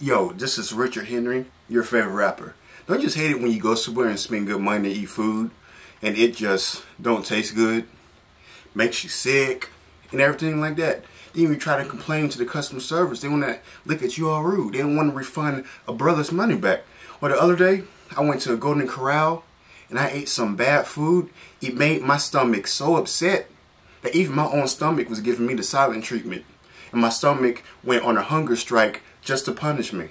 Yo, this is Richard Henry, your favorite rapper. Don't just hate it when you go somewhere and spend good money to eat food and it just don't taste good, makes you sick, and everything like that. Then you try to complain to the customer service. They want to look at you all rude. They don't want to refund a brother's money back. Or the other day, I went to a Golden Corral and I ate some bad food. It made my stomach so upset that even my own stomach was giving me the silent treatment. And my stomach went on a hunger strike just to punish me.